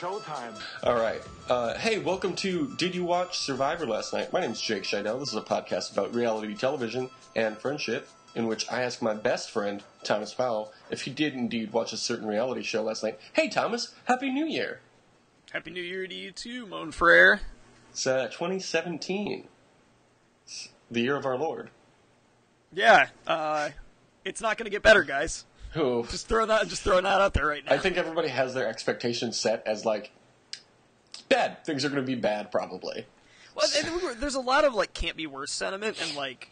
showtime. All right. Uh, hey, welcome to Did You Watch Survivor last night? My name is Jake Scheidel. This is a podcast about reality television and friendship, in which I ask my best friend, Thomas Powell, if he did indeed watch a certain reality show last night. Hey, Thomas, Happy New Year! Happy New Year to you too, Mon Frere. It's uh, 2017, it's the year of our Lord. Yeah, uh, it's not going to get better, guys. Who Just throw that, just throwing that out there right now. I think everybody has their expectations set as like bad. Things are going to be bad, probably. well, and we were- there's a lot of like can't be worse sentiment, and like,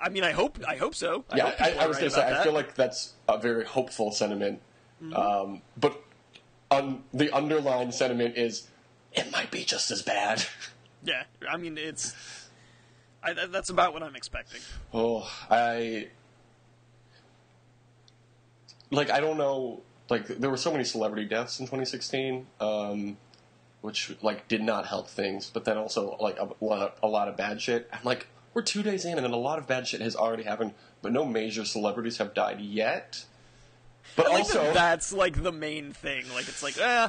I mean, I hope, I hope so. I Yeah, hope I, I was right going to say, about I. Mm-hmm. feel like that's a very hopeful sentiment. Um, but un, the underlying sentiment is, it might be just as bad. yeah, I mean, it's, I, that's about what I'm expecting. oh, I. Like, I don't know. Like, there were so many celebrity deaths in 2016, um, which, like, did not help things. But then also, like, a lot, of, a lot of bad shit. I'm like, we're two days in, and then a lot of bad shit has already happened, but no major celebrities have died yet. But also, that that's like the main thing. Like, it's like, eh,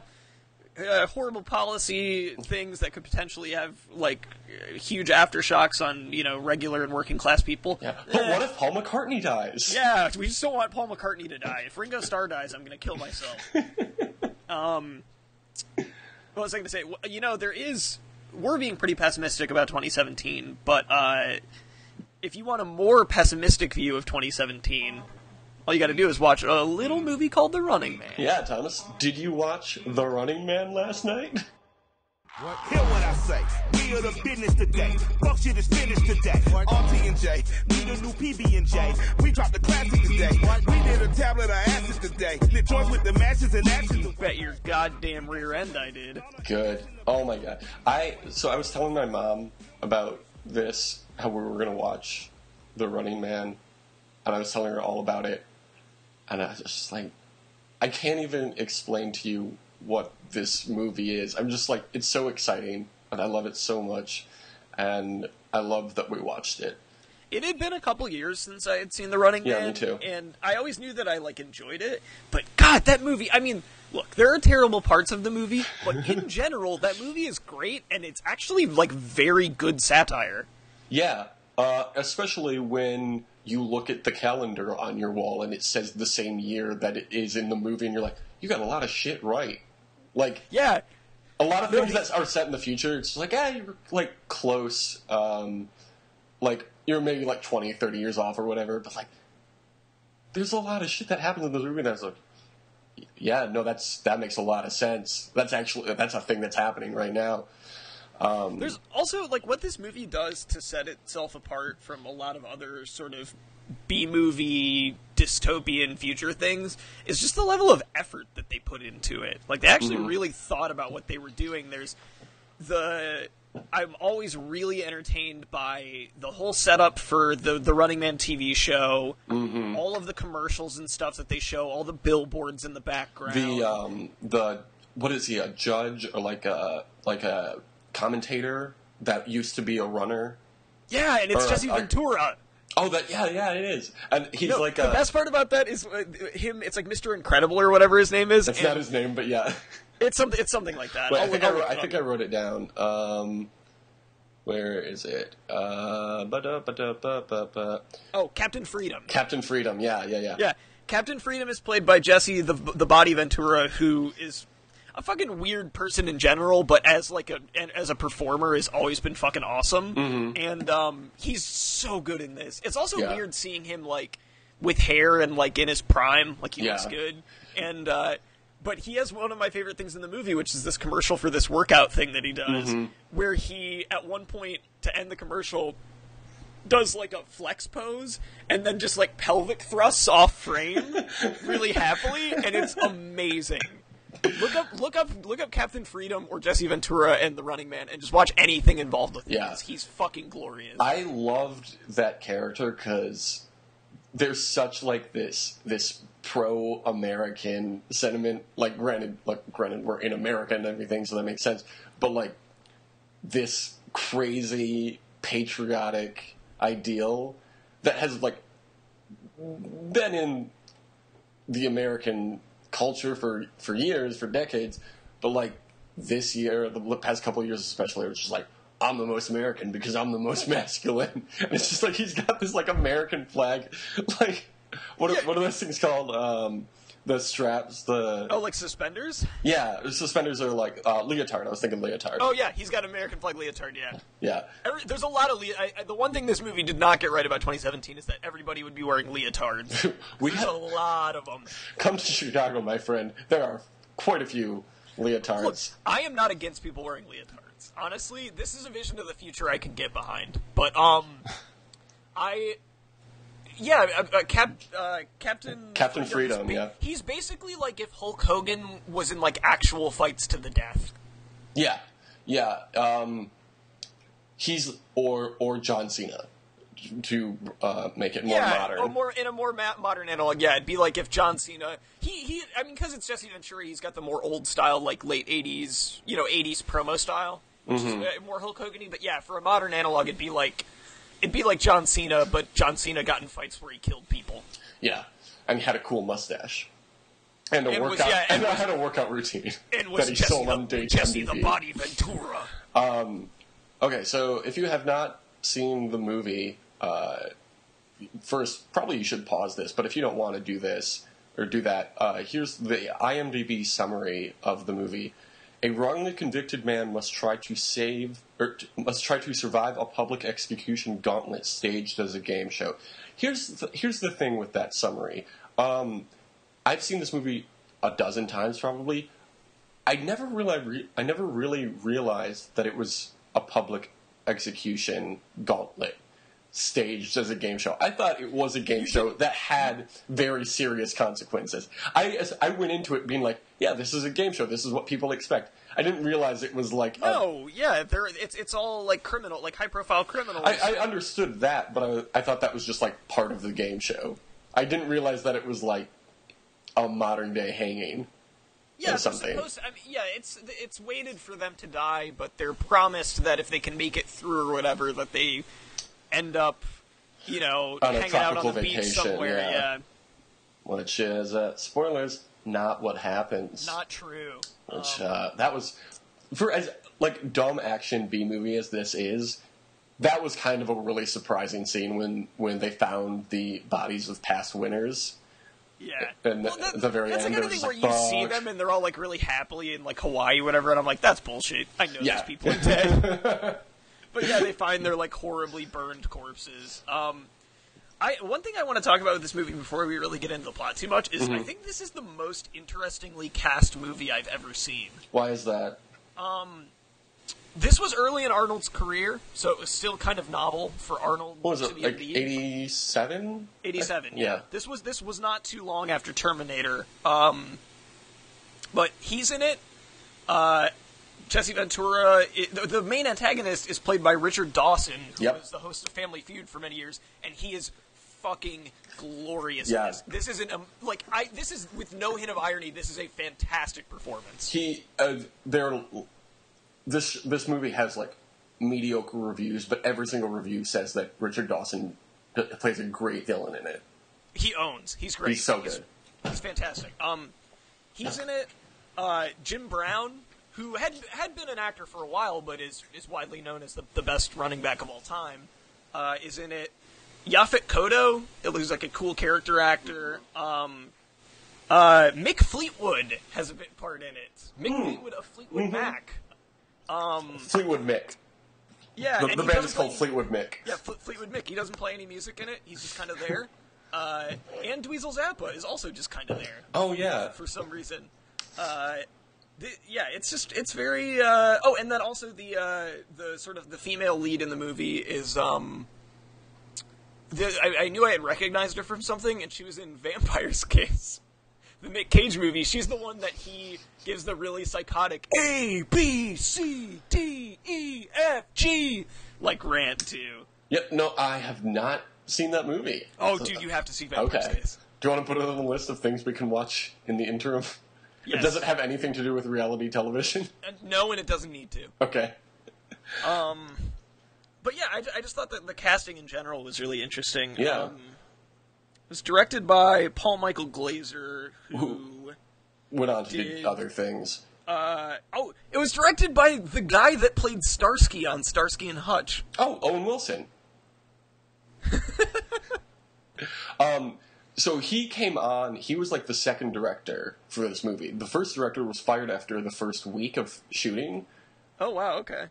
uh, horrible policy things that could potentially have like huge aftershocks on you know regular and working class people. Yeah. But Eh. what if Paul McCartney dies? Yeah, we just don't want Paul McCartney to die. If Ringo Starr dies, I'm gonna kill myself. um, what was I gonna say? You know, there is. We're being pretty pessimistic about 2017, but uh, if you want a more pessimistic view of 2017, all you got to do is watch a little movie called The Running Man. Yeah, Thomas. Did you watch The Running Man last night? What? Hear what I say. We are the business today. Fuck shit is finished today. RT and J. Need a new PB and J. We dropped the classic today. We did a tablet of acid today. Lit joints with the matches and action. Bet your goddamn rear end I did. Good. Oh my god. I so I was telling my mom about this how we were gonna watch The Running Man, and I was telling her all about it, and I was just like, I can't even explain to you what this movie is. I'm just like, it's so exciting, and I love it so much, and I love that we watched it. It had been a couple years since I had seen The Running Yeah, Man. me too. And I always knew that I like enjoyed it, but God, that movie! I mean, look, there are terrible parts of the movie, but in general, that movie is great, and it's actually like very good satire. Yeah, uh, especially when you look at the calendar on your wall and it says the same year that it is in the movie, and you're like, you got a lot of shit right. Like Yeah, a lot of things that are set in the future, it's like, ah, you're like close. Um, like you're maybe like 20, 30 years off or whatever, but like, there's a lot of shit that happens in the movie that's like, yeah, no, that's that makes a lot of sense. That's actually that's a thing that's happening right now. Um, There's also like what this movie does to set itself apart from a lot of other sort of B movie dystopian future things is just the level of effort that they put into it. Like they actually really thought about what they were doing. There's the I'm always really entertained by the whole setup for the the Running Man TV show, all of the commercials and stuff that they show, all the billboards in the background. the um the what is he a judge or like a like a commentator that used to be a runner yeah, and it's or, Jesse uh, Ventura. oh that yeah yeah it is and he's No, like the a best part about that is uh, him. It's like Mr. Incredible or whatever his name is. It's not his name but yeah It's something. It's something like that. Wait, I think I, wrote, I it think. I wrote it down um where is it uh. Oh, Captain Freedom. Captain Freedom yeah yeah yeah Yeah, Captain Freedom is played by Jesse the the Body Ventura, who is a fucking weird person in general, but as like a and as a performer, has always been fucking awesome. And um, he's so good in this. It's also Mm-hmm. Yeah. weird seeing him like with hair and like in his prime, like he looks good. And uh, but he has one of my favorite things in the movie, which is this commercial for this workout thing that he does, Mm-hmm. where he at one point to end the commercial does like a flex pose and then just like pelvic thrusts off frame really happily and it's amazing. Look up look up look up Captain Freedom or Jesse Ventura and the Running Man and just watch anything involved with him. Yeah. He's fucking glorious. I loved that character because there's such like this this pro American sentiment. Like granted, like granted, we're in America and everything, so that makes sense. But like this crazy patriotic ideal that has like been in the American culture for for years, for decades, But like this year, the past couple of years especially, it was just like I'm the most American because I'm the most masculine, and it's just like he's got this like American flag, like what are, Yeah. what are those things called? Um, the straps, the Oh, like suspenders? yeah, suspenders are like uh, leotard. I was thinking leotard. Oh yeah, he's got American flag leotard. Yeah. yeah, Every, there's a lot of le- I, I, the one thing this movie did not get right about 2017 is that everybody would be wearing leotards. We there's had- a lot of them. come to Chicago, my friend. There are quite a few leotards. Look, I am not against people wearing leotards. Honestly, this is a vision of the future I can get behind. But um, I. Yeah, uh, uh, Cap, uh, Captain Captain is Freedom, ba- yeah. He's basically like if Hulk Hogan was in like actual fights to the death. Yeah, yeah. Um, he's or or John Cena to uh, make it more yeah, modern. or more in a more ma- modern analog. Yeah, it'd be like if John Cena. He he. I mean, because it's Jesse Ventura, he's got the more old style, like late '80s, you know, '80s promo style, which Mm-hmm. is uh, more Hulk Hogan-y. But yeah, for a modern analog, it'd be like it'd be like John Cena, but John Cena got in fights where he killed people. yeah, and he had a cool mustache. And a And was- workout, yeah, and and, was- had a workout routine And was that he Jesse, sold on the, Date Jesse the Body Ventura? Okay, so if you have not seen the movie, uh, first probably you should pause this. But if you don't want to do this or do that, uh, here's the IMDb summary of the movie. A wrongly convicted man must try to save or must try to survive a public execution gauntlet staged as a game show. Here's the, here's the thing with that summary. Um, I've seen this movie a dozen times probably. I never really, re- I never really realized that it was a public execution gauntlet staged as a game show. I thought it was a game show that had very serious consequences. I I went into it being like, yeah, this is a game show. This is what people expect. I didn't realize it was like. No, yeah, there. It's it's all like criminal, like high profile criminals. I, I understood that, but I, I thought that was just like part of the game show. I didn't realize that it was like a modern day hanging. yeah, something. supposed- I mean, yeah, it's it's waited for them to die, but they're promised that if they can make it through or whatever, that they end up, you know, On hanging out on the beach vacation, somewhere. yeah. yeah, Which is uh, spoilers, not what happens. not true. Which Um, uh, that was for as like dumb action B movie as this is. That was kind of a really surprising scene when when they found the bodies of past winners. Yeah. And Well, at the very that's end, the kind of thing where like, you see them and they're all like really happily in like Hawaii, or whatever, and I'm like, that's bullshit. I know Yeah. these people are dead. but yeah, they find their like horribly burned corpses. Um, I one thing I want to talk about with this movie before we really get into the plot too much is Mm-hmm. I think this is the most interestingly cast movie I've ever seen. Why is that? Um, This was early in Arnold's career, so it was still kind of novel for Arnold What was to it be like? in the Eighty seven. 87 Yeah. this was this was not too long after terminator um but he's in it uh jesse ventura the, the main antagonist is played by richard dawson who Yep. was the host of family feud for many years and he is fucking glorious Yeah. this this isn't um, like i this is with no hint of irony this is a fantastic performance He uh, there. This this movie has like mediocre reviews, but every single review says that Richard Dawson p- plays a great villain in it. he owns he's great He's so good. He's fantastic. Um, he's in it. Uh, Jim Brown, who had had been an actor for a while, but is is widely known as the, the best running back of all time, uh, is in it. Yaphet Kotto, it looks like a cool character actor. Um, uh, Mick Fleetwood has a bit part in it. Mick Hmm. Fleetwood of Fleetwood Mac. Fleetwood Mick. Yeah, The, the band is called play- Fleetwood Mick. Yeah, Fle- Fleetwood Mick. He doesn't play any music in it. He's just kind of there. Uh, and Dweezil Zappa is also just kind of there. Oh yeah. for some reason. Uh, th- yeah, it's just it's very. Uh, oh, and then also the uh, the sort of the female lead in the movie is. Um, the, I, I knew I had recognized her from something, and she was in Vampire's Kiss, the Nick Cage movie. She's the one that he gives the really psychotic A B C D E F G like rant to. Yep. No, I have not seen that movie. Oh, So- dude, you have to see Vampire's Okay. Kiss. Do you want to put it on the list of things we can watch in the interim? Yes. It doesn't have anything to do with reality television. Uh, no, and it doesn't need to. Okay. But yeah, I, I just thought that the casting in general was really interesting. Yeah. Um, it was directed by Paul Michael Glaser, who Went on to Did- do other things. Uh, oh, it was directed by the guy that played Starsky on Starsky and Hutch. Oh, Owen Wilson. um, so he came on. He was like the second director for this movie. The first director was fired after the first week of shooting. Oh wow, okay.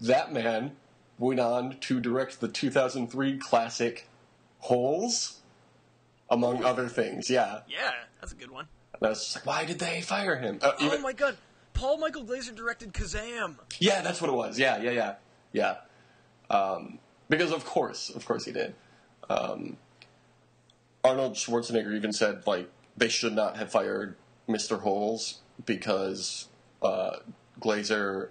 That man went on to direct the 2003 classic Holes, among other things. Yeah, Yeah, that's a good one. and I was just like, why did they fire him? Uh, Oh even- my god, Paul Michael Glaser directed Kazam. Yeah, that's what it was. Yeah, yeah, yeah, yeah. Um, because of course, of course he did. Um, Arnold Schwarzenegger even said like they should not have fired Mr. Holes because uh, Glaser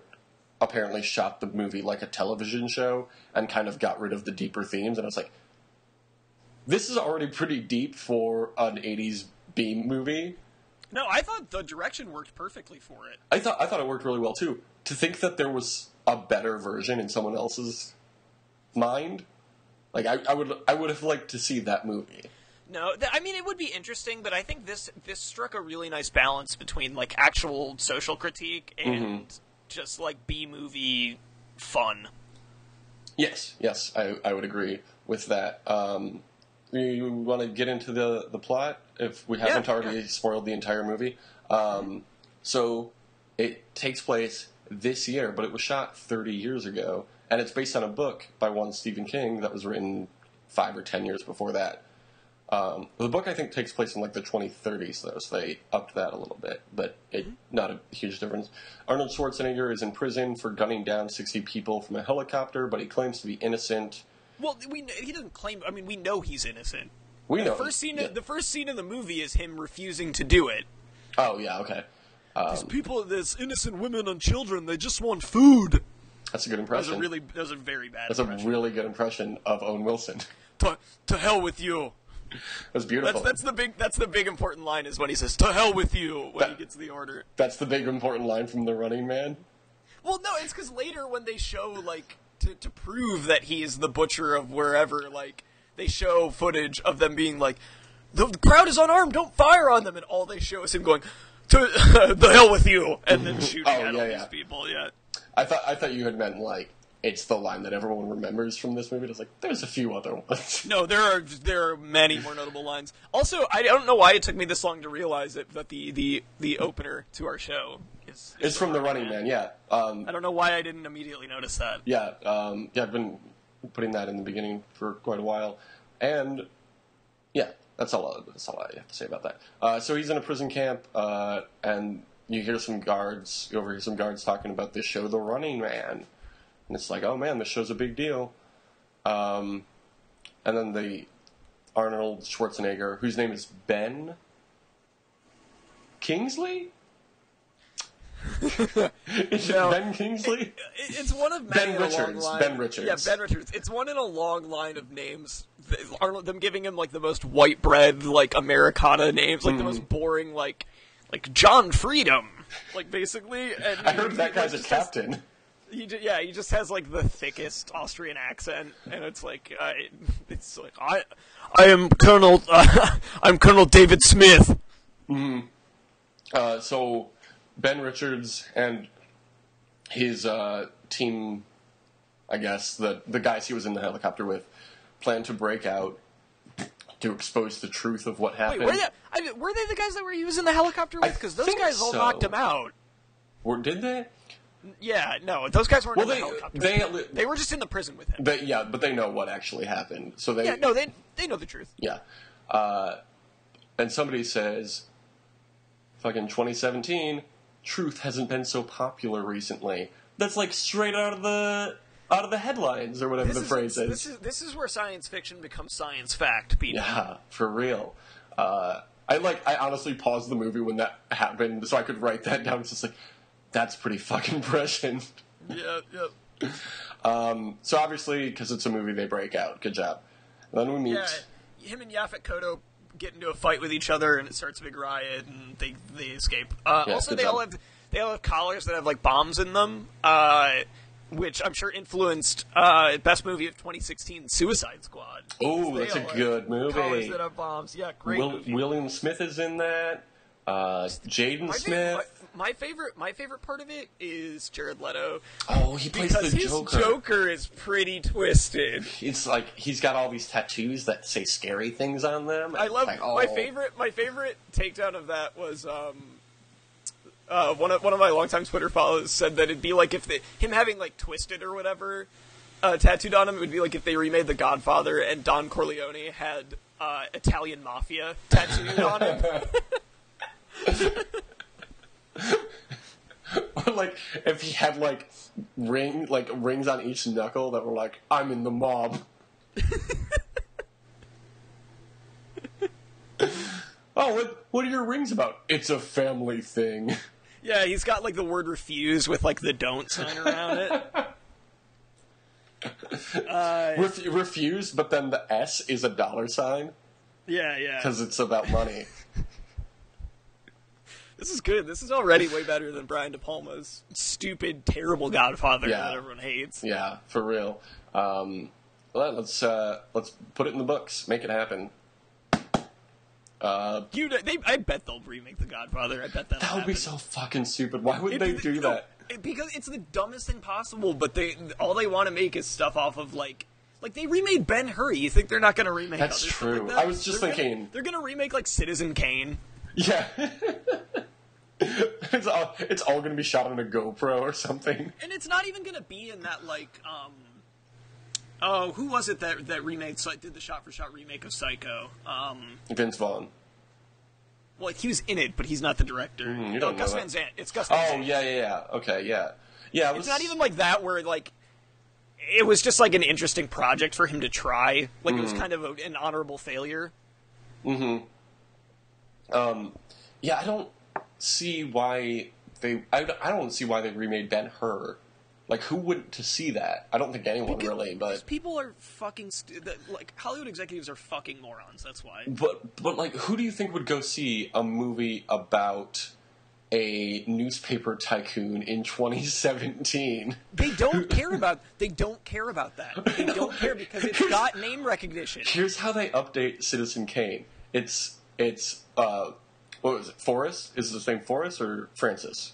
apparently shot the movie like a television show and kind of got rid of the deeper themes. And I was like, this is already pretty deep for an '80s B movie. No, I thought the direction worked perfectly for it. I thought I thought it worked really well too. To think that there was a better version in someone else's mind, like I, I would I would have liked to see that movie. No, th- I mean it would be interesting, but I think this this struck a really nice balance between like actual social critique and mm-hmm. Just like B movie fun. Yes, yes, I, I would agree with that. Um, you want to get into the the plot if we haven't Yeah, already yeah. spoiled the entire movie? Um, so it takes place this year, but it was shot 30 years ago, and it's based on a book by one Stephen King that was written five or ten years before that. Um, the book I think takes place in like the 2030s though, so they upped that a little bit, but it, not a huge difference. Arnold Schwarzenegger is in prison for gunning down 60 people from a helicopter, but he claims to be innocent. Well, we he doesn't claim. I mean, we know he's innocent. We know The first scene, yeah. the first scene in the movie is him refusing to do it. Oh yeah, okay, These people, these innocent women and children. They just want food. that's a good impression. a really, that was a very bad. that's a really good impression of Owen Wilson. to, to hell with you. That's beautiful. That's that's the big that's the big important line is when he says to hell with you when he gets the order. That's the big important line from The Running Man. Well, no, it's because later when they show like to to prove that he is the butcher of wherever, like they show footage of them being like, the, crowd is unarmed, don't fire on them, and all they show is him going to the hell with you, and then oh, shooting Oh, at yeah, all yeah. these people. Yeah. I thought I thought you had meant like it's the line that everyone remembers from this movie. It's like there's a few other ones. No, there are there are many more notable lines. Also, I don't know why it took me this long to realize it, that the the the opener to our show is. is It's from The Running Man, yeah. Um, I don't know why I didn't immediately notice that. yeah, um, yeah, I've been putting that in the beginning for quite a while, and yeah, that's all. That's all I have to say about that. Uh, so he's in a prison camp, uh, and you hear some guards. You overhear some guards talking about this show, The Running Man, and it's like, oh man, this show's a big deal. Um, and then the Arnold Schwarzenegger, whose name is Ben Kingsley. is it No. Ben Kingsley? It- It's one of Ben Richards. Ben Richards. Yeah, Ben Richards. It's one in a long line of names. Arnold, them giving him like the most white bread, like Americana names, like the most Mm-hmm. boring, like like John Freedom, like basically. And I heard that guy's a has- captain. He ju- yeah, he just has like the thickest Austrian accent, and it's like uh, it- it's like I I am Colonel uh, I'm Colonel David Smith. Uh, so Ben Richards and his uh, team, I guess the the guys he was in the helicopter with, plan to break out to expose the truth of what Wait, happened. were they? I mean, were they the guys that were he was in the helicopter with? Because those guys all so. knocked him out. Or did they? Yeah, no, those guys weren't Well, in they the helicopter. they, him. they were just in the prison with him. they yeah, but they know what actually happened. So they yeah, no, they they know the truth. Yeah. Uh, and somebody says, fucking 2017, truth hasn't been so popular recently. That's like straight out of the out of the headlines or whatever the phrase is. This is this is where science fiction becomes science fact, Pete. Yeah, for real. Uh, I like. I honestly paused the movie when that happened so I could write that down. It's just like, that's pretty fucking prescient. yeah, yeah. So obviously, because it's a movie, they break out. Good job. then we meet. Yeah, him and Yaphet Kotto get into a fight with each other, and it starts a big riot, and they they escape. Uh, Yeah, also, they all have they all have collars that have like bombs in them, uh, which I'm sure influenced uh, best movie of 2016, Suicide Squad. Oh, that's a good movie. Collars that have bombs. Yeah, great Will, movie. William Smith is in that. Uh, Jaden Smith. My, my favorite, my favorite part of it is Jared Leto oh, he plays because the his Joker. Joker is pretty twisted. It's like he's got all these tattoos that say scary things on them. I love Like, my oh. favorite. My favorite takedown of that was um, uh, one of one of my longtime Twitter followers said that it'd be like if they, him having like twisted or whatever uh, tattooed on him. It would be like if they remade The Godfather and Don Corleone had uh, Italian mafia tattooed on him. Or like if he had like ring like rings on each knuckle that were like I'm in the mob. oh, what what are your rings about? It's a family thing. yeah, he's got like the word "refuse" with like the "don't" sign around it. Uh, Ref- refused, but then the S is a dollar sign yeah, yeah. because it's about money. This is good. This is already way better than Brian De Palma's stupid, terrible Godfather Yeah. that everyone hates. Yeah, for real. Um, well, let's uh, let's put it in the books. Make it happen. Uh, You, they, I bet they'll remake The Godfather. I bet that'll that would be so fucking stupid. Why would It- they do no, that? it- because it's the dumbest thing possible. But they all they want to make is stuff off of like. Like they remade Ben Hur. You think they're not going to remake? That's other stuff true. Like that? I was just They're gonna- thinking- they're going to remake like Citizen Kane. Yeah. it's all, it's all going to be shot on a GoPro or something. and it's not even gonna be in that like um oh who was it that that remade did the shot for shot remake of Psycho um Vince Vaughn. well he was in it but he's not the director Mm, you no Gus. Van Sant it's Gus Van Oh yeah, yeah, yeah. Okay, yeah, yeah. It was, it's not even like that where like it was just like an interesting project for him to try like it was Mm. kind of a, an honorable failure Mm-hmm. Um. Yeah, I don't see why they. I, don't- I don't see why they remade Ben Hur. Like, who wouldn't to see that? I don't think anyone Because- really, because but people are fucking stu- that- like Hollywood executives are fucking morons that's why but but like, who do you think would go see a movie about a newspaper tycoon in 2017? they don't care about they don't care about that they don't care because it's got name recognition Here's how they update Citizen Kane. It's it's uh, what was it? Forrest is his name Forrest or Francis?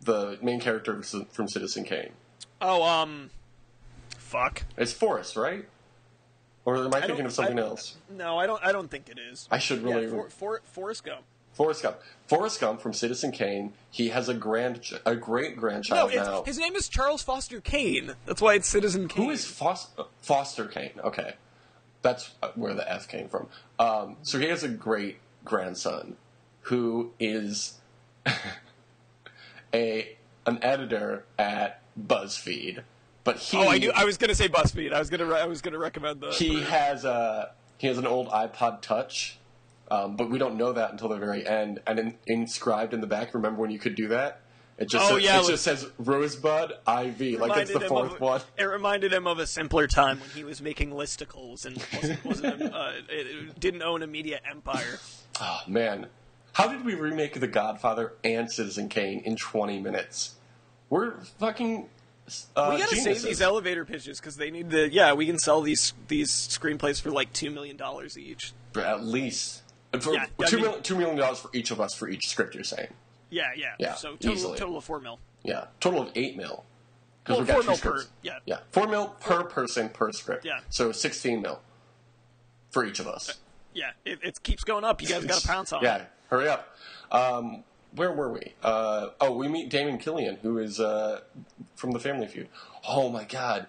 The main character from Citizen Kane. Oh, um, fuck. It's Forrest, right? Or am I, I thinking of something else? No, I don't. I don't think it is. I should really. Yeah, for, for, Forrest Gump. Forrest Gump. Forrest Gump from Citizen Kane. He has a grand, a great grandchild it's, now. his name is Charles Foster Kane. That's why it's Citizen Kane. Who is Foster, Foster Kane? Okay, that's uh, where the F came from. Um, so he has a great grandson who is a an editor at BuzzFeed, but he Oh, I knew. I was gonna say BuzzFeed. I was gonna. I was gonna recommend the. he has a he has an old iPod Touch, um, but we don't know that until the very end. And in, inscribed in the back, remember when you could do that? It just Oh, says, yeah, it just says Rosebud IV, like it's the fourth of, one. It reminded him of a simpler time when he was making listicles and wasn't, wasn't uh, it, it didn't own a media empire. Oh man, how did we remake The Godfather and Citizen Kane in 20 minutes? We're fucking. Uh, we gotta geniuses. save these elevator pitches because they need to. Yeah, we can sell these these screenplays for like two million dollars each. at least for, Yeah, I two mean- mil- two million dollars for each of us for each script. You're saying? Yeah, yeah. Yeah, so total, easily. total of four mil. Yeah, total of eight mil. Because Well, we got four two mil per- scripts. yeah. yeah, four mil per person per script. Yeah. so sixteen mil for each of us. Yeah, it, it keeps going up. You guys got to pounce on. It. Yeah, hurry up. Um, where were we? Uh, oh, we meet Damon Killian, who is uh, from the Family Feud. Oh my God.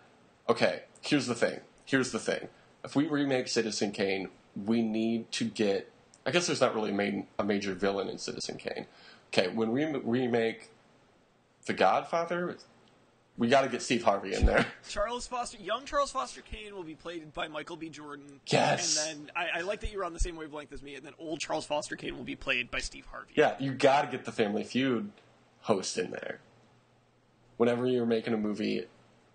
Okay, here's the thing. Here's the thing. If we remake Citizen Kane, we need to get. I guess there's not really main, a major villain in Citizen Kane. Okay, when we remake The Godfather, we got to get Steve Harvey in there. Charles Foster, young Charles Foster Kane will be played by Michael B. Jordan. Yes. And then I, I like that you're on the same wavelength as me. And then old Charles Foster Kane will be played by Steve Harvey. Yeah, you got to get the Family Feud host in there. Whenever you're making a movie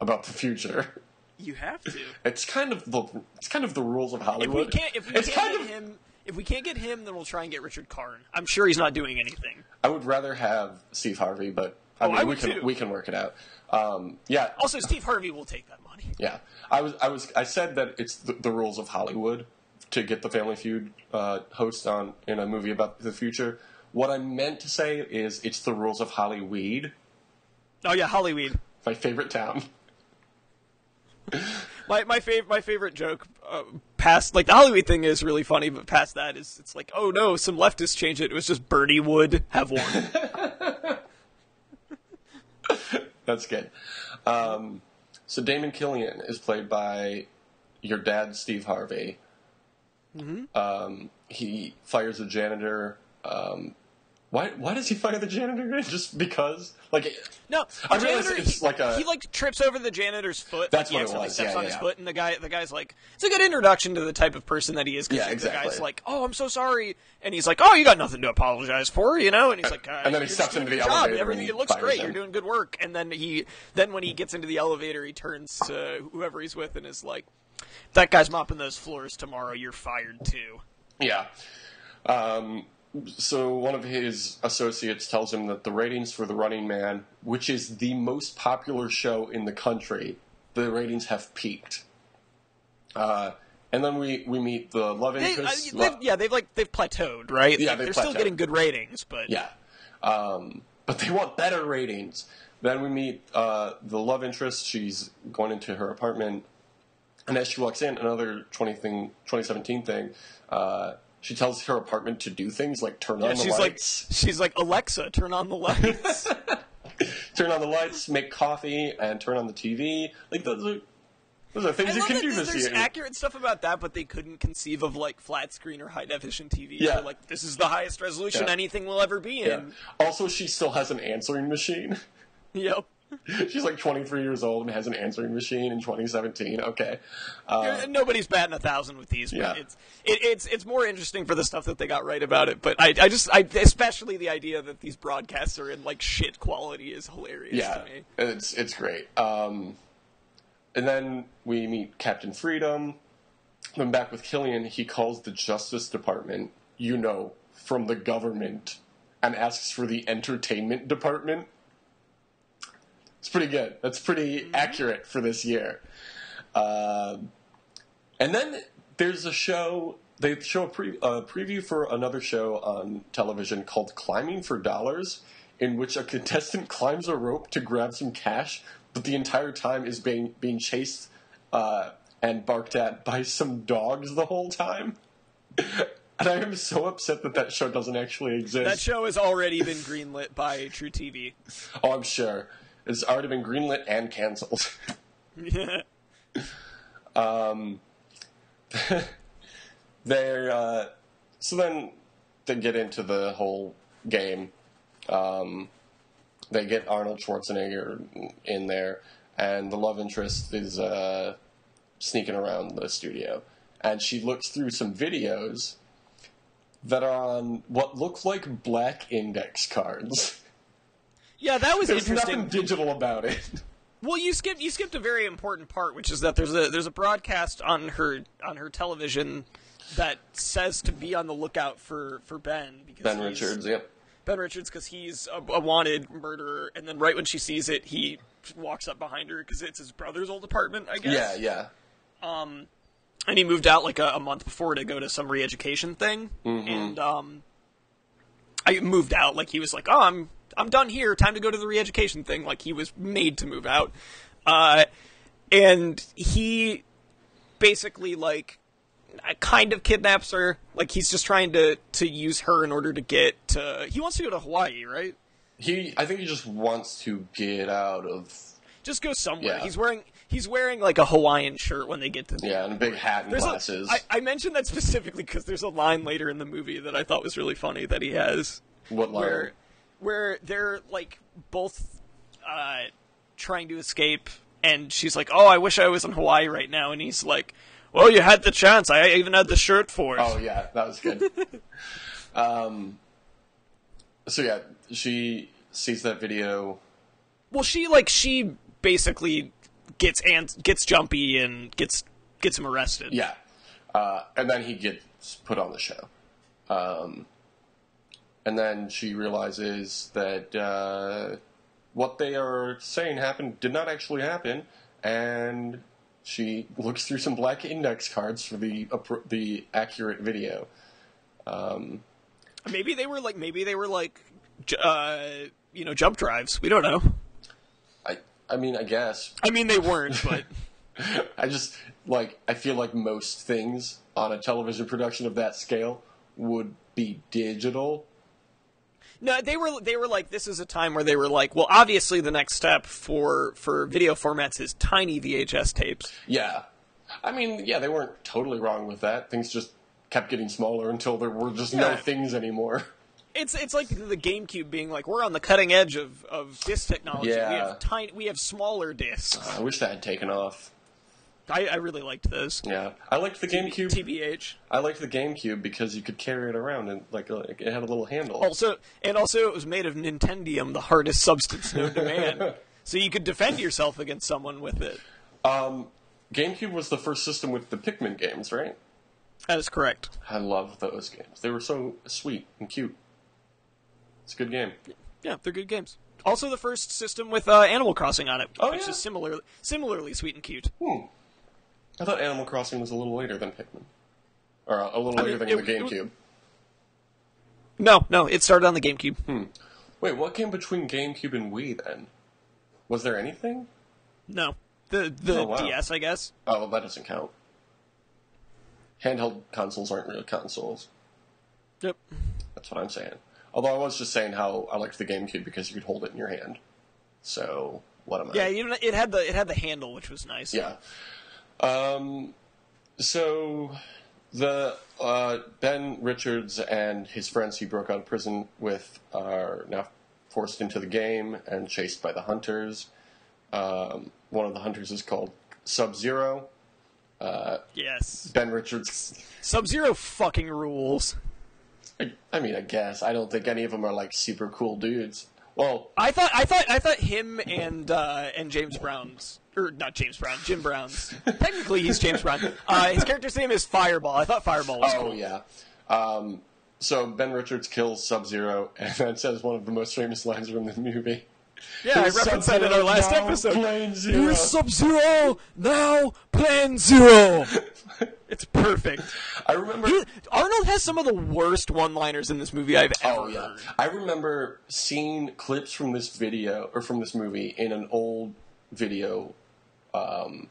about the future, You have to. it's kind of the it's kind of the rules of Hollywood. If we can't, if we it's can't get of. him, if we can't get him, then we'll try and get Richard Karn. I'm sure he's not doing anything. I would rather have Steve Harvey, but I Oh, mean I we can too. we can work it out. Um, yeah, Also, Steve Harvey will take that money. yeah. I was I was I said that it's the, the rules of Hollywood to get the Family Feud uh, host on in a movie about the future. What I meant to say is it's the rules of Hollyweed, Oh yeah, Hollyweed. my favorite town. My my favorite my favorite joke uh, past like the Hollywood thing is really funny, but past that is it's like oh no, some leftists changed it. It was just Bernie would have won. That's good. Um, so Damon Killian is played by your dad, Steve Harvey. Um, he fires a janitor. Um, why? Why does he fire the janitor? Just because? Like, No, I realize janitor, it's he, like a- he like trips over the janitor's foot. That's like, what he it was, steps yeah, on yeah, his yeah. foot, and the guy the guy's like, it's a good introduction to the type of person that he is. Yeah, exactly. The guy's like, oh, I'm so sorry, and he's like, oh, you got nothing to apologize for, you know, and he's like, uh, And then he steps into the good job. elevator Everything and it looks great. him. You're doing good work, and then he then when he gets into the elevator, he turns to whoever he's with and is like, that guy's mopping those floors tomorrow. You're fired too. Yeah. Um, so one of his associates tells him that the ratings for The Running Man, which is the most popular show in the country, the ratings have peaked. Uh, and then we, we meet the love They, uh, interest. they've, yeah, they've like they've plateaued, right? Yeah, Like, they're still getting good ratings, but Yeah. Um, but they want better ratings. Then we meet uh, the love interest. She's going into her apartment. And as she walks in, another 20 thing, 2017 thing, uh, she tells her apartment to do things like turn Yeah, on the she's lights. like she's like Alexa, turn on the lights. turn on the lights, make coffee, and turn on the TV. Like those are those are things I you can do th- this there's year. accurate stuff about that, but they couldn't conceive of like flat screen or high definition TV. Yeah. They're like this is the highest resolution Yeah. anything will ever be Yeah. in. Also, she still has an answering machine. Yep. She's like 23 years old and has an answering machine in 2017. Okay. Uh, Nobody's batting a thousand with these, but Yeah. it's it, it's it's more interesting for the stuff that they got right about it. But I I just I especially the idea that these broadcasts are in like shit quality is hilarious yeah, to me. it's it's great. Um, and then we meet Captain Freedom. Then back with Killian, he calls the Justice Department, you know, from the government, and asks for the Entertainment Department. It's pretty good. That's pretty accurate for this year. Um and then there's a show. They show a, pre- a preview for another show on television called Climbing for Dollars, in which a contestant climbs a rope to grab some cash, but the entire time is being being chased uh, and barked at by some dogs the whole time. And I am so upset that that show doesn't actually exist. That show has already been greenlit by truTV. oh, I'm sure. It's already been greenlit and canceled. They're uh, so then they get into the whole game. Um, they get Arnold Schwarzenegger in there, and the love interest is uh, sneaking around the studio, and she looks through some videos that are on what look like black index cards. yeah, that was There's interesting. nothing digital about it. Well, you skipped you skipped a very important part, which is that there's a there's a broadcast on her on her television that says to be on the lookout for for Ben because Ben Richards, yep. Ben Richards because he's a, a wanted murderer, and then right when she sees it, he walks up behind her because it's his brother's old apartment, I guess. Yeah, yeah. And he moved out like a, a month before to go to some re-education thing, Mm-hmm. and um, I moved out like he was like, oh, I'm I'm done here, time to go to the re-education thing. Like he was made to move out, uh, and he basically like kind of kidnaps her. Like he's just trying to to use her in order to get to. He wants to go to Hawaii, right? He, I think he just wants to get out of Just go somewhere. Yeah. He's wearing he's wearing like a Hawaiian shirt when they get to the yeah, and a big hat and There's glasses. I I mentioned that specifically because there's a line later in the movie that I thought was really funny that he has what line? where where they're like both uh, trying to escape, and she's like, "Oh, I wish I was in Hawaii right now," and he's like, "Well, you had the chance. I even had the shirt for it." Oh yeah, that was good. um, so yeah, she sees that video. Well, she like she basically gets and gets jumpy and gets gets him arrested. Yeah, uh, and then he gets put on the show. Um, and then she realizes that uh, what they are saying happened did not actually happen, and She looks through some black index cards for the the accurate video. Maybe they were like maybe they were like uh, you know jump drives. We don't know. I I mean, I guess I mean they weren't, but I just like I feel like most things on a television production of that scale would be digital. No, they were they were like this is a time where they were like, well, obviously the next step for for video formats is tiny VHS tapes. Yeah. I mean, yeah, they weren't totally wrong with that. Things just kept getting smaller until there were just no things anymore. It's it's like the GameCube being like we're on the cutting edge of, of disc technology. Yeah. We have tiny we have smaller discs. I wish that had taken off. I, I really liked those. Yeah. I liked the GameCube. TBH. I liked the GameCube because you could carry it around and like uh, it had a little handle. Also, and also, it was made of Nintendium, the hardest substance known to man. so you could defend yourself against someone with it. GameCube was the first system with the Pikmin games, right? That is correct. I love those games. They were so sweet and cute. It's a good game. Yeah, they're good games. Also, the first system with uh, Animal Crossing on it, Oh, which yeah? is similar, similarly sweet and cute. Hmm. I thought Animal Crossing was a little later than Pikmin. Or uh, a little later mean, than it- the it GameCube. No, no, it started on the GameCube. Hmm. Wait, what came between GameCube and Wii then? Was there anything? No, the the Oh, wow. DS, I guess. Oh, well, that doesn't count. Handheld consoles aren't real consoles. Yep. That's what I'm saying. Although I was just saying how I liked the GameCube because you could hold it in your hand. So what am I? Yeah, it had the it had the handle, which was nice. Yeah. Um, so the uh, Ben Richards and his friends he broke out of prison with are now forced into the game and chased by the hunters. Um, one of the hunters is called Sub Zero. Yes. Ben Richards. Sub Zero fucking rules. I, I mean, I guess I don't think any of them are like super cool dudes. Well, I thought I thought I thought him and uh, and James Brown's or not James Brown, Jim Brown's. Technically, he's James Brown. Uh, his character's name is Fireball. I thought Fireball was oh cool. yeah. Um, so Ben Richards kills Sub Zero, and that says one of the most famous lines from the movie. Yeah, I referenced that in our last episode. Plain Zero. Here's Sub Zero now, Plan Zero. it's perfect. I remember. He- Arnold has some of the worst one-liners in this movie I've ever Oh yeah, heard. I remember seeing clips from this video or from this movie in an old video, um,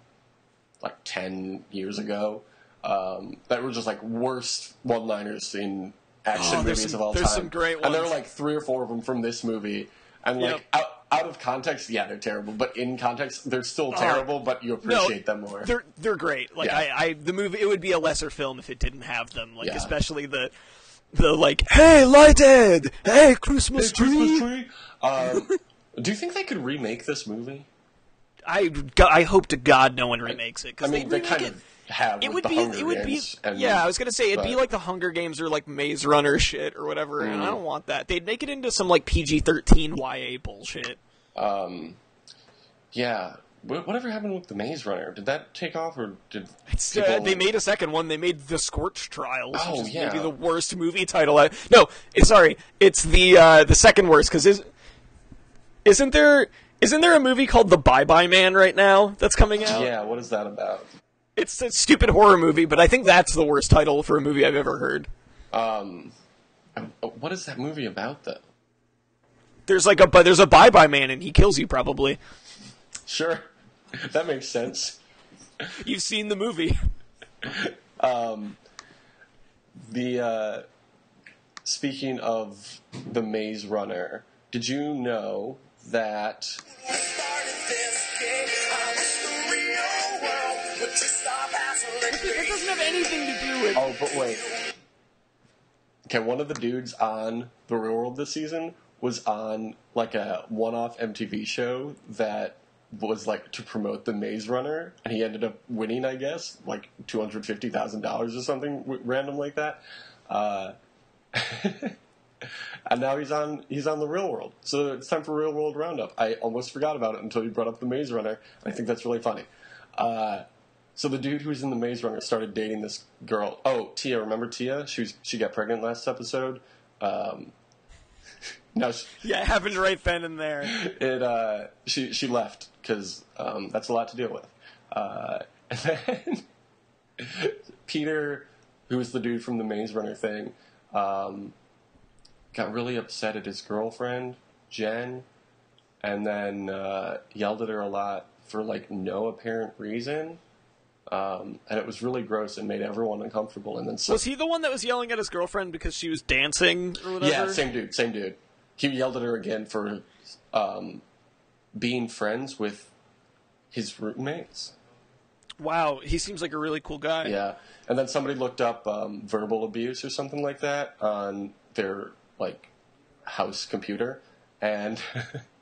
like ten years ago. Um, that were just like worst one-liners in action Oh, movies some- of all there's time. some great And there ones. like three or four of them from this movie, and like Yep. out, out of context, yeah, they're terrible. But in context, they're still terrible. But you Oh. No, appreciate them more. They're they're great. Like Yeah. I, I the movie it would be a lesser film if it didn't have them. Like Yeah. especially the the like hey lighted hey Christmas tree. Christmas tree. Um, do you think they could remake this movie? I I hope to God no one remakes it. I mean, they, remake kind it, of have. It would the be. Hunger It would be. And- yeah, I was gonna say it'd be like the Hunger Games or like Maze Runner shit or whatever, and Mm. I don't want that. They'd make it into some like PG thirteen YA bullshit. Um, Yeah. Whatever happened with the Maze Runner? Did that take off, or did It's, uh, they made a second one. They made the Scorch Trials, Oh, which is yeah. maybe the worst movie title. I, no, sorry, it's the uh, the second worst because is isn't there isn't there a movie called The Bye Bye Man right now that's coming out? Yeah. What is that about? It's a stupid horror movie, but I think that's the worst title for a movie I've ever heard. Um, what is that movie about, though? There's like a but there's a Bye Bye Man and he kills you probably. Sure, that makes sense. You've seen the movie. Um, The uh, speaking of the Maze Runner, did you know that? It doesn't have anything to do with. Oh, but wait. Okay, one of the dudes on the Real World this season was on like a one-off MTV show that was like to promote the Maze Runner, and he ended up winning, I guess, like two hundred fifty thousand dollars or something w- random like that. Uh, and now he's on he's on the Real World, so it's time for Real World Roundup. I almost forgot about it until you brought up the Maze Runner. I think that's really funny. Uh, so the dude who was in the Maze Runner started dating this girl. Oh, Tia, remember Tia? She was she got pregnant last episode. Um, now she, Yeah, it happened right then and there. it uh, she she left because um, that's a lot to deal with. Uh, And then Peter, who was the dude from the Maze Runner thing, um, got really upset at his girlfriend, Jen, and then uh, yelled at her a lot for like no apparent reason. Um, and it was really gross and made everyone uncomfortable. And then so, Was he the one that was yelling at his girlfriend because she was dancing or whatever? yeah, same dude, same dude. He yelled at her again for um, being friends with his roommates. Wow, he seems like a really cool guy. Yeah, and then somebody looked up um, verbal abuse or something like that on their like house computer, and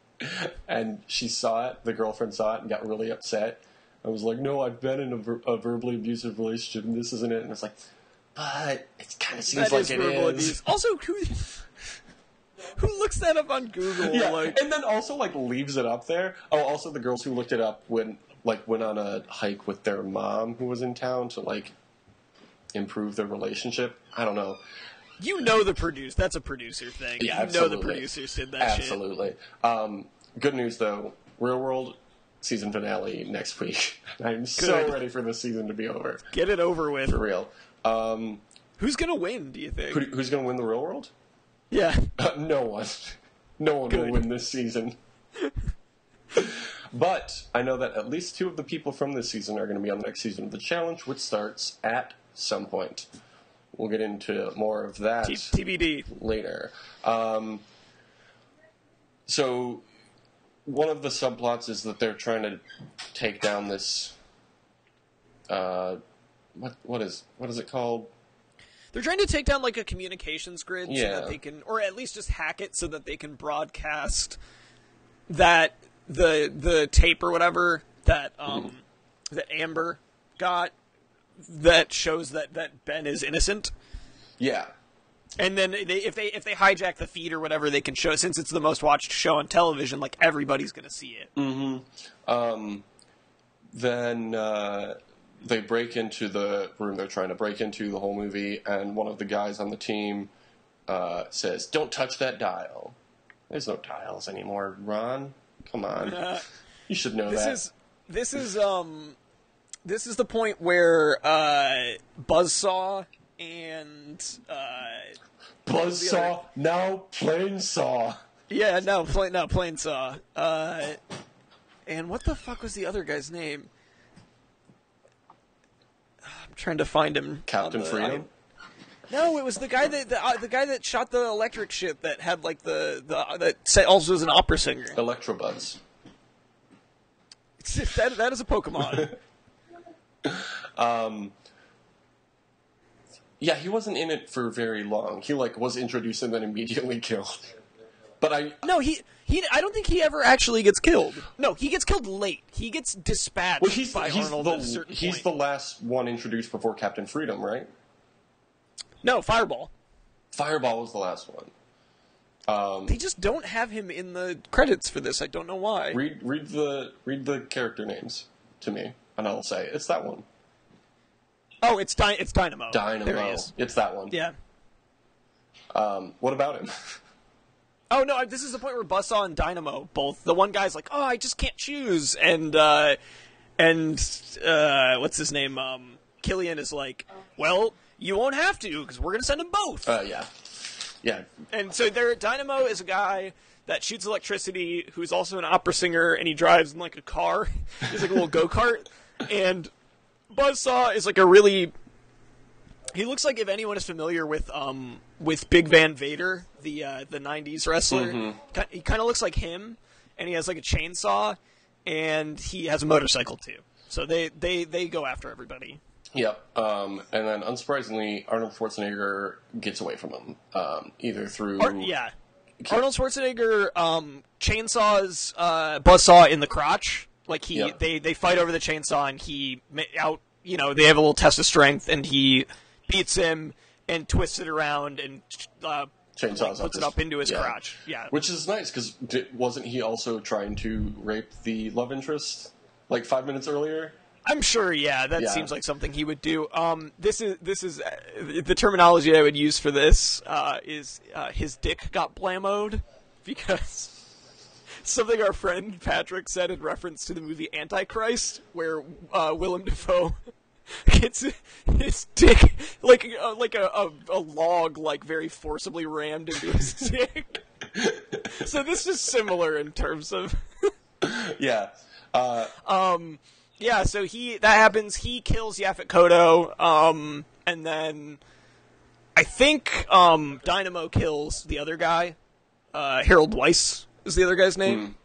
and she saw it. The girlfriend saw it and got really upset. I was like, "No, I've been in a, ver- a verbally abusive relationship, and this isn't it." And it's like, but it kind of seems That like is it verbal is. abuse. Also, who who looks that up on Google? Yeah, Like, and then also like leaves it up there. Oh, also the girls who looked it up when like went on a hike with their mom who was in town to like improve their relationship. I don't know. You know the produce. That's a producer thing. Yeah, you know the absolutely. producers did that shit. Absolutely. Um, good news though, Real World season finale next week. I'm so ready for this season to be over. Get it over with. For real. Um, Who's gonna win? Do you think? who, who's going to win the Real World? yeah. no one. No one Good. will win this season. but I know that at least two of the people from this season are going to be on the next season of the challenge, which starts at some point. We'll get into more of that TBD. later. Um, so, one of the subplots is that they're trying to take down this. Uh, what what is what is it called? They're trying to take down like a communications grid so that they can, or at least just hack it so that they can broadcast that the the tape or whatever that um that Amber got that shows that that Ben is innocent. Yeah, And then they, if they if they hijack the feed or whatever, they can show since it's the most watched show on television. Like everybody's gonna see it. um, then uh, they break into the room they're trying to break into the whole movie, and one of the guys on the team uh, says, "Don't touch that dial." There's no dials anymore, Ron. Come on, Uh, you should know this that. is this is um this is the point where uh Buzzsaw and uh Buzzsaw, now plain saw. yeah no plain no plain saw uh and what the fuck was the other guy's name? I'm trying to find him. Captain Freedom. No, it was the guy that the, uh, the guy that shot the electric ship that had like the the that sa- also was an opera singer. Electabuzz. that that is a Pokemon. Yeah, he wasn't in it for very long. He like was introduced and then immediately killed. But I No, he he. I don't think he ever actually gets killed. No, he gets killed late. He gets dispatched well, he's by he's Arnold the at a certain he's point. the last one introduced before Captain Freedom, right? no Fireball. Fireball was the last one. Um, They just don't have him in the credits for this. I don't know why. read read the read the character names to me, and I'll say it's that one. oh, it's Dy- it's Dynamo. Dynamo. There he is. It's that one. Yeah. Um, what about him? Oh no, this is the point where Buzzsaw and Dynamo both. The one guy's like, "Oh, I just can't choose," and uh, and uh, what's his name? Um, Killian is like, "Well, you won't have to because we're gonna send them both." uh, yeah, yeah. And so there, Dynamo is a guy that shoots electricity, who's also an opera singer, and he drives in like a car. He's like a little go kart. And Buzzsaw is like a really. He looks like if anyone is familiar with um with Big Van Vader, the uh, the '90s wrestler, ki- he kind of looks like him, and he has like a chainsaw, and he has a motorcycle too. So they they they go after everybody. Yep. Um, and then, unsurprisingly, Arnold Schwarzenegger gets away from him, um, either through Ar- yeah. Arnold Schwarzenegger um, chainsaws uh, Buzzsaw in the crotch. Like he, Yep. they they fight over the chainsaw, and he out. You know, they have a little test of strength, and he beats him and twists it around and uh, chainsaws like, up puts it up into his yeah. crotch. Yeah, Which is nice because wasn't he also trying to rape the love interest like five minutes earlier? I'm sure. Yeah, that Yeah. seems like something he would do. Um, this is this is uh, the terminology I would use for this uh, is uh, his dick got blamoed because something our friend Patrick said in reference to the movie Antichrist, where uh, Willem Dafoe gets his dick like uh, like a, a, a log like very forcibly rammed into his dick. so this is similar in terms of Yeah. Uh, yeah. So he that happens. He kills Yaphet Kotto, um, and then I think um, Dynamo kills the other guy. Uh, Harold Weiss is the other guy's name.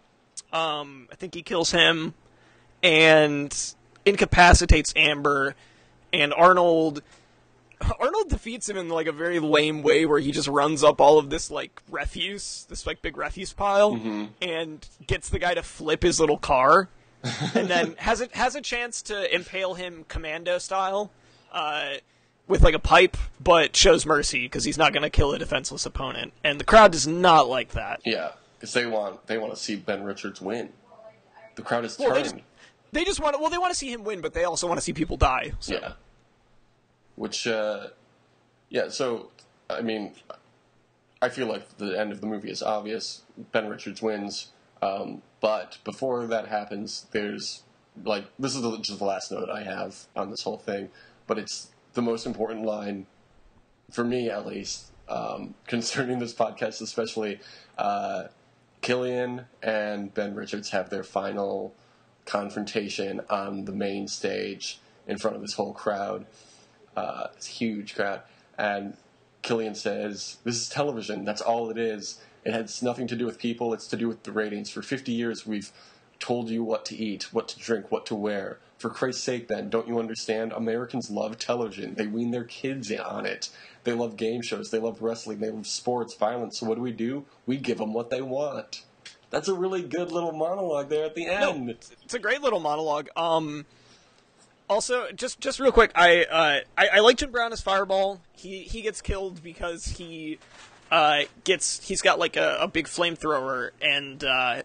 Um, I think he kills him and incapacitates Amber, and Arnold. Arnold defeats him in like a very lame way where he just runs up all of this like refuse, this like big refuse pile, and gets the guy to flip his little car, and then has it has a chance to impale him commando style, uh, with like a pipe, but shows mercy because he's not going to kill a defenseless opponent, and the crowd does not like that. yeah, because they want they want to see Ben Richards win. The crowd is Well, they just, they just want to, well, they want to see him win, but they also want to see people die. So. Yeah. Which, uh, yeah, so, I mean, I feel like the end of the movie is obvious. Ben Richards wins. Um, but before that happens, there's, like, this is the, just the last note I have on this whole thing, but it's the most important line, for me at least, um, concerning this podcast especially. Uh, Killian and Ben Richards have their final confrontation on the main stage in front of this whole crowd, uh, this huge crowd. And Killian says, This is television. That's all it is. It has nothing to do with people, it's to do with the ratings. For 50 years, we've told you what to eat, what to drink, what to wear. For Christ's sake, then, don't you understand? Americans love television. They wean their kids on it. They love game shows. They love wrestling. They love sports, violence. So what do we do? We give them what they want. That's a really good little monologue there at the end. No, it's, it's a great little monologue. Um, also, just just real quick, I uh, I, I like Jim Brown as Fireball. He he gets killed because he uh, gets he's got like a, a big flamethrower and. Uh,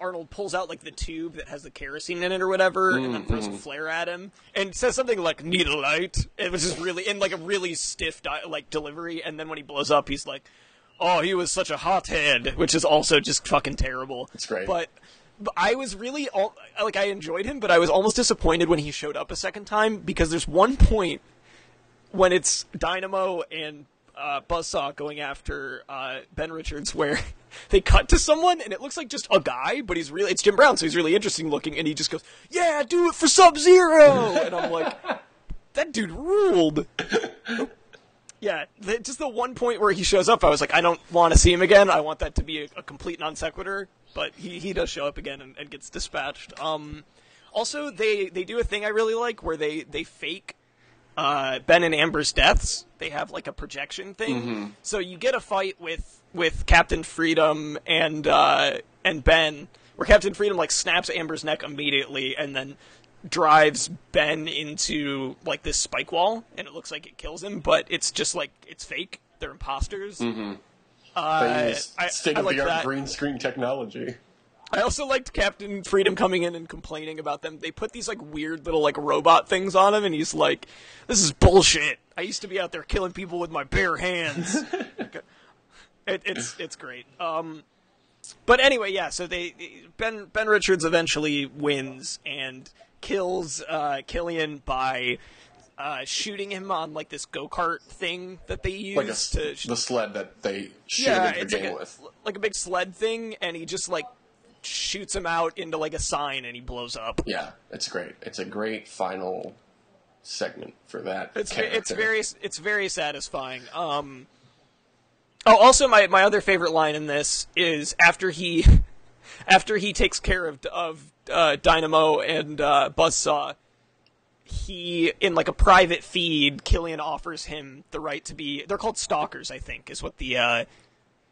Arnold pulls out like the tube that has the kerosene in it or whatever, and then mm, throws a mm-hmm. flare at him, and says something like "need a light." It was just really in like a really stiff di- like delivery, and then when he blows up, he's like, "Oh, he was such a hothead," which is also just fucking terrible. It's great. but. but I was really al- like I enjoyed him, but I was almost disappointed when he showed up a second time because there's one point when it's Dynamo and uh, Buzzsaw going after uh, Ben Richards where they cut to someone and it looks like just a guy, but he's really it's Jim Brown, so he's really interesting looking, and he just goes, "Yeah, do it for Sub Zero," and I'm like, that dude ruled. Yeah, the, just the one point where he shows up, I was like, I don't want to see him again. I want that to be a, a complete non sequitur. But he, he does show up again and, and gets dispatched. Um, also, they, they do a thing I really like where they, they fake uh, Ben and Amber's deaths. They have like a projection thing, so you get a fight with with Captain Freedom and uh, and Ben, where Captain Freedom like snaps Amber's neck immediately and then drives Ben into like this spike wall, and it looks like it kills him, but it's just like it's fake. They're imposters. They Uh, I- state I of like the art that. green screen technology. I also liked Captain Freedom coming in and complaining about them. They put these like weird little like robot things on him, and he's like, "This is bullshit. I used to be out there killing people with my bare hands." it, it's it's great. Um, but anyway, yeah. So they Ben Ben Richards eventually wins and kills uh, Killian by. Uh, shooting him on like this go kart thing that they use Like a, s- to the sled that they shoot yeah, into it's the like a, with. like a big sled thing, and he just like shoots him out into like a sign, and he blows up. Yeah, it's great. It's a great final segment for that. It's character. it's very it's very satisfying. Um. Oh, also my my other favorite line in this is after he after he takes care of of uh, Dynamo and uh, Buzzsaw. He in like a private feed, Killian offers him the right to be. They're called stalkers, I think, is what the uh,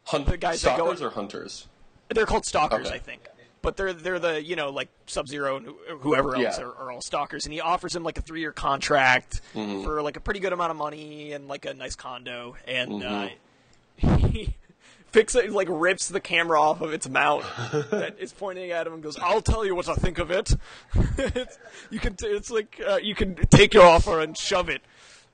Hunt- the guys that go- or hunters. They're called stalkers, Okay. I think. But they're they're the you know like Sub Zero and whoever else Yeah. are, are all stalkers, and he offers him like a three year contract Mm-hmm. for like a pretty good amount of money and like a nice condo, and Mm-hmm. uh, he fix it like rips the camera off of its mount that is pointing at him and goes, "I'll tell you what I think of it." it's, you can t- it's like uh, you can take your offer and shove it.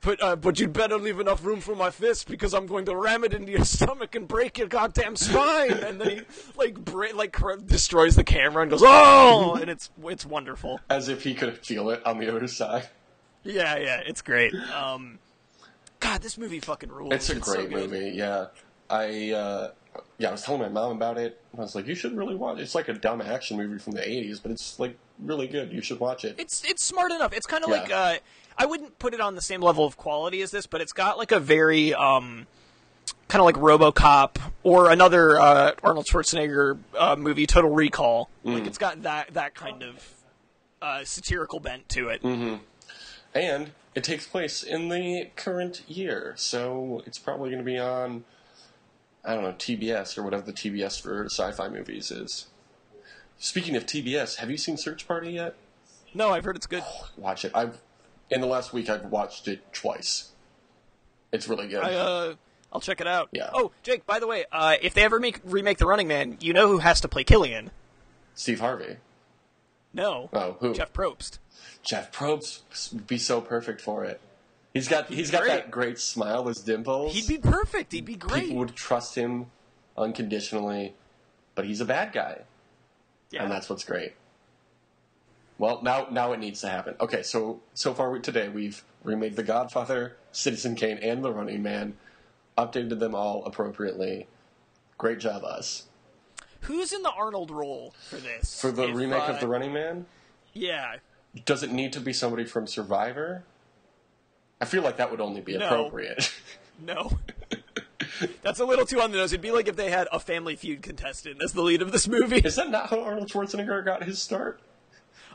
But uh, but you'd better leave enough room for my fist because I'm going to ram it into your stomach and break your goddamn spine. and then he like bra- like cr- destroys the camera and goes oh, and it's it's wonderful. As if he could feel it on the other side. Yeah, yeah, it's great. Um, God, this movie fucking rules. It's a so great good. movie. Yeah, I uh, yeah, I was telling my mom about it. I was like, "You should really watch." it. It's like a dumb action movie from the '80s, but it's like really good. You should watch it. It's it's smart enough. It's kind of Yeah. like uh, I wouldn't put it on the same level of quality as this, but it's got like a very um, kind of like RoboCop or another uh, Arnold Schwarzenegger uh, movie, Total Recall. Mm. Like it's got that that kind of uh, satirical bent to it. Mm-hmm. and it takes place in the current year, so it's probably going to be on. I don't know TBS or whatever the TBS for sci-fi movies is. Speaking of TBS, have you seen Search Party yet? No, I've heard it's good. Watch it. I've in the last week I've watched it twice. It's really good. I uh, I'll check it out. Yeah. Oh, Jake. By the way, uh, if they ever make remake The Running Man, you know who has to play Killian? Steve Harvey. No. Oh, who? Jeff Probst. Jeff Probst would be so perfect for it. He's got he's got great. that great smile, those dimples. He'd be perfect. He'd be great. People would trust him unconditionally, but he's a bad guy, yeah. and that's what's great. Well, now now it needs to happen. Okay, so so far today we've remade The Godfather, Citizen Kane, and The Running Man, updated them all appropriately. Great job, us. Who's in the Arnold role for this? For the If, remake uh, of The Running Man, Yeah. does it need to be somebody from Survivor? I feel like that would only be No. appropriate. No. That's a little too on the nose. It'd be like if they had a Family Feud contestant as the lead of this movie. Is that not how Arnold Schwarzenegger got his start?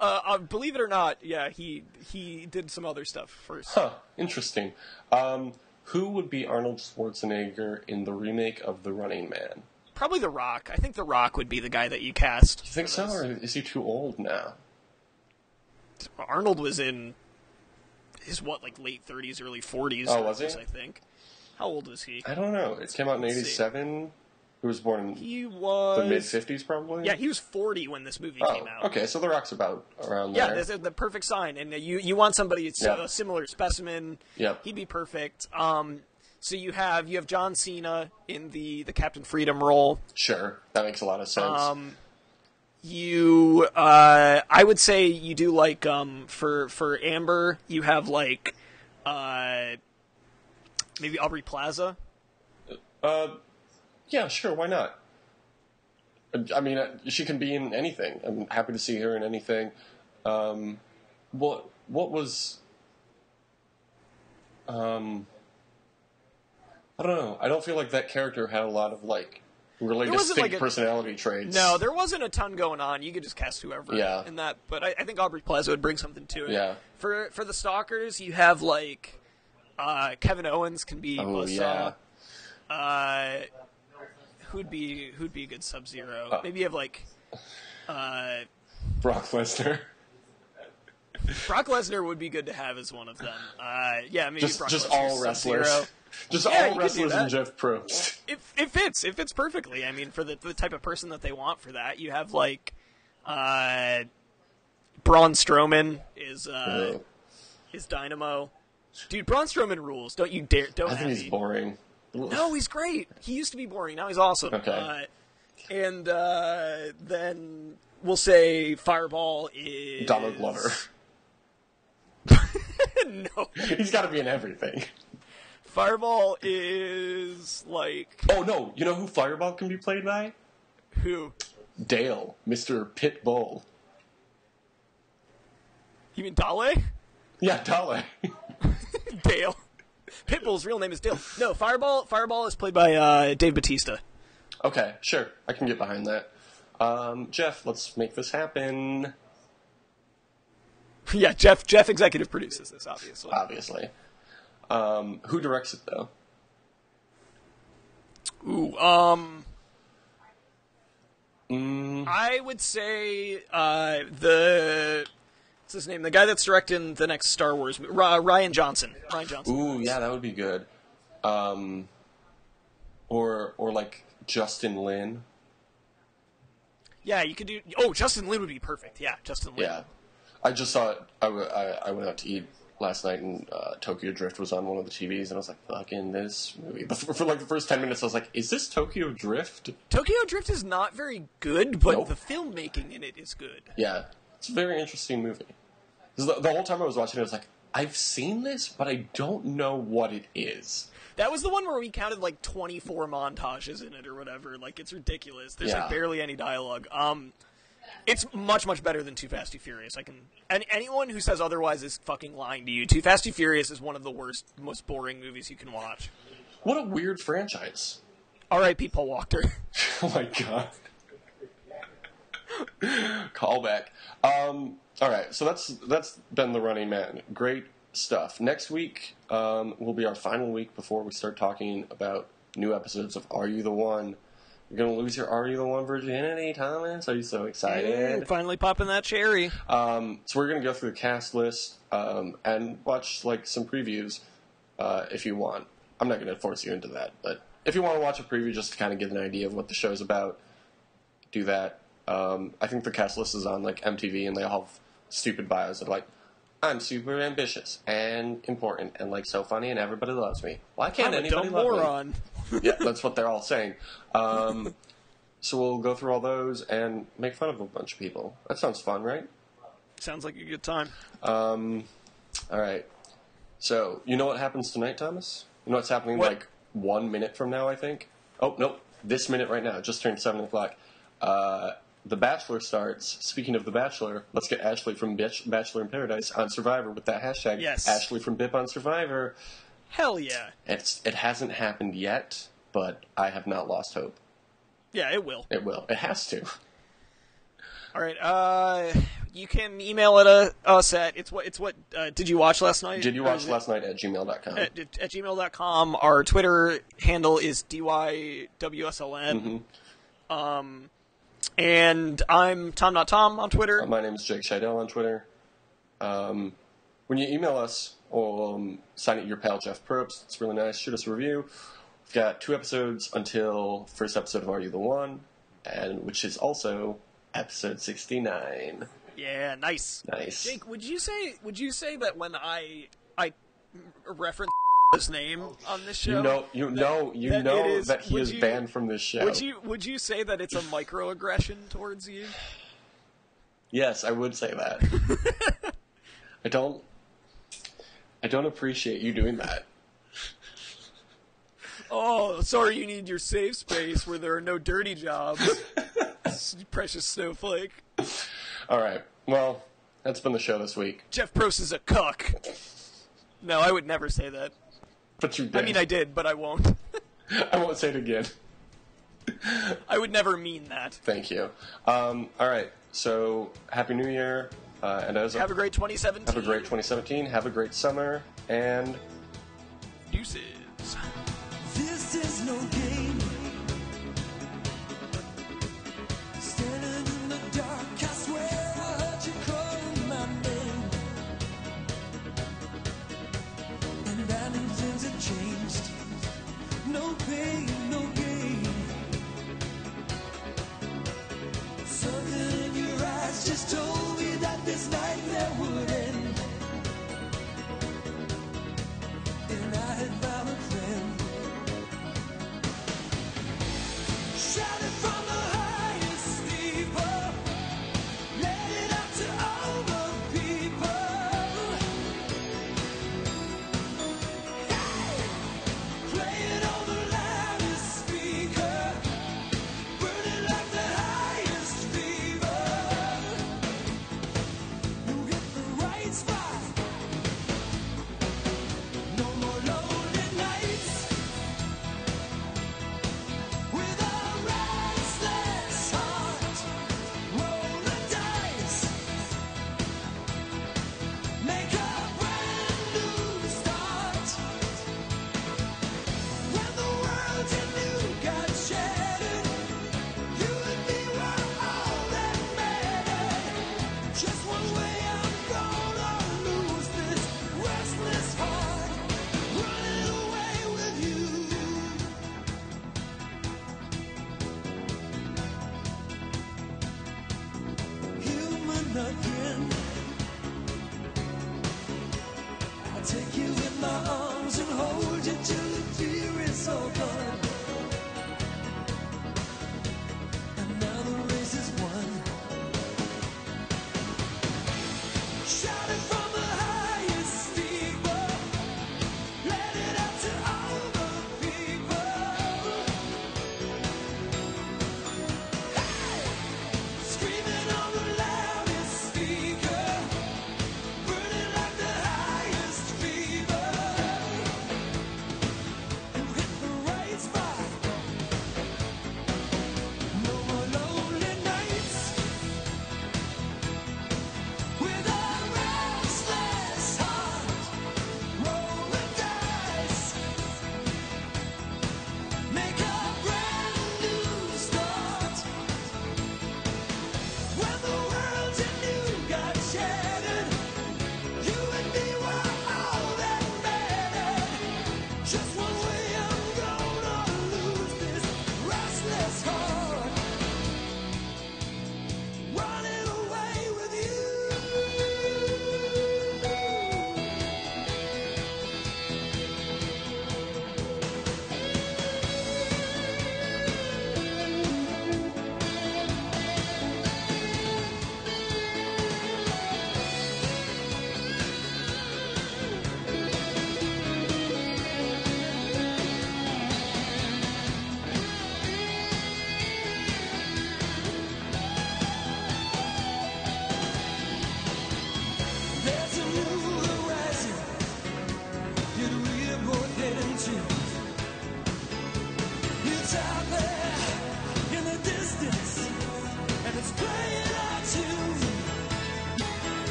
Uh, uh, believe it or not, yeah, he he did some other stuff first. Huh, interesting. Um, who would be Arnold Schwarzenegger in the remake of The Running Man? Probably The Rock. I think The Rock would be the guy that you cast. You think so, or is he too old now? Arnold was in his what, like late 30s, early 40s. Oh, was he? I think. How old was he? I don't know. It came out in Let's see. '87. He was born in He the mid '50s, probably. Yeah, he was 40 when this movie Oh, came out. okay. So The Rock's about around Yeah, there. is the perfect sign, and you you want somebody that's Yeah. a similar specimen. Yeah, he'd be perfect. Um, so you have you have John Cena in the the Captain Freedom role. Sure, that makes a lot of sense. Um, you, uh, I would say you do like um for for Amber, you have like uh maybe Aubrey Plaza. uh, yeah, sure. Why not? I mean, uh, she can be in anything. I'm happy to see her in anything. Um, what what was? Um, I don't know. I don't feel like that character had a lot of like really distinct like, a- personality traits. No, there wasn't a ton going on. You could just cast whoever. Yeah. In that, but I, I think Aubrey Plaza would bring something to it. Yeah. For for the stalkers, you have like uh, Kevin Owens can be Oh yeah. Uh, who'd be who'd be a good Sub Zero? Maybe you have like uh, Brock Lesnar. Brock Lesnar would be good to have as one of them. Uh, yeah, maybe Just Brock just Lesnar, all wrestlers. Sub-Zero. Just Yeah, all wrestlers and. Jeff Probst. It, it fits. It fits perfectly. I mean, for the, the type of person that they want for that, you have like uh, Braun Strowman is uh, Oh. is Dynamo. Dude, Braun Strowman rules. Don't you dare. Don't I think he's me. boring. No, he's great. He used to be boring. Now he's awesome. Okay. Uh, and uh, then we'll say Fireball is Donald Glover. no, He's got to be in everything. Fireball is like Oh no! You know who Fireball can be played by? who? Dale, Mr. Pitbull. You mean Dale? Yeah, Dale. Dale. Pitbull's real name is Dill. No, Fireball. Fireball is played by uh, Dave Batista. okay, sure. I can get behind that. Um, Jeff, let's make this happen. yeah, Jeff. Jeff executive produces this, obviously. Obviously. Um, who directs it though? Ooh, um, Mm, I would say uh, the what's his name? The guy that's directing the next Star Wars, movie, Rian Johnson. Rian Johnson. ooh, yeah, that would be good. Um, or or like Justin Lin. Yeah, you could do. Oh, Justin Lin would be perfect. Yeah, Justin Lin. Yeah, I just saw it. I, I, I went out to eat last night, and uh, Tokyo Drift was on one of the TVs, and I was like, "Fucking this movie!" For, for like the first ten minutes, I was like, "Is this Tokyo Drift?" Tokyo Drift is not very good, but Nope. the filmmaking in it is good. Yeah, it's a very interesting movie. 'Cause The, the whole time I was watching it, I was like, "I've seen this, but I don't know what it is." That was the one where we counted like 24 montages in it or whatever. Like it's ridiculous. There's Yeah. like barely any dialogue. Um, it's much much better than Too Fast Too Furious. I can and anyone who says otherwise is fucking lying to you. Too Fast Too Furious is one of the worst, most boring movies you can watch. What a weird franchise. R.I.P. Paul Walker. Oh my god. Callback. Um, all right, so that's that's been the running man. Great stuff. Next week um, will be our final week before we start talking about new episodes of Are You the One? You're gonna lose your Are You the One virginity, Thomas? Are you so excited? Finally popping that cherry. Um, so we're gonna go through the cast list um, and watch like some previews uh, if you want. I'm not gonna force you into that, but if you want to watch a preview just to kind of get an idea of what the show's about, do that. Um, I think the cast list is on like MTV, and they all have stupid bios that are like, "I'm super ambitious and important and like so funny, and everybody loves me." Why can't I'm a anybody dumb love me? moron. yeah, that's what they're all saying. Um, so we'll go through all those and make fun of a bunch of people. That sounds fun, right? Sounds like a good time. Um, all right. So you know what happens tonight, Thomas? You know what's happening What? like one minute from now, I think. Oh nope, this minute right now. It just turned seven o'clock. Uh, the Bachelor starts. Speaking of The Bachelor, let's get Ashley from Bach- Bachelor in Paradise on Survivor with that hashtag. Yes. Ashley from Bip on Survivor. Hell yeah. It's it hasn't happened yet, but I have not lost hope. Yeah, it will. It will. It has to. All right. Uh, you can email it uh, us at it's what it's what. Uh, did you watch last night? Did you watch last night at gmail.com? at, at, at gmail.com. Our Twitter handle is dywsln. Mm-hmm. Um, and I'm Tom Not Tom on Twitter. Uh, My name is Jake Scheidel on Twitter. Um, when you email us, or um, sign it your pal Jeff Probst. It's really nice. Shoot us a review. We've got two episodes until first episode of Are You the One, and which is also episode sixty nine. yeah, nice. Nice. Jake, would you say would you say that when I I reference his name on this show, You know, you know, you that know is- that he is you- banned from this show. would you would you say that it's a microaggression towards you? Yes, I would say that. I don't. I don't appreciate you doing that. Oh, sorry, you need your safe space where there are no dirty jobs. Precious snowflake. All right. Well, that's been the show this week. Jeff Probst is a cuck. No, I would never say that. But you did. I mean, I did, but I won't. I won't say it again. I would never mean that. Thank you. Um, all right. So happy New Year, uh, and as Have a great 2017. have a great 2017. Have a great summer, and Deuces. No pain,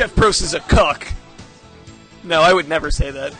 Jeff Probst is a cuck. No, I would never say that.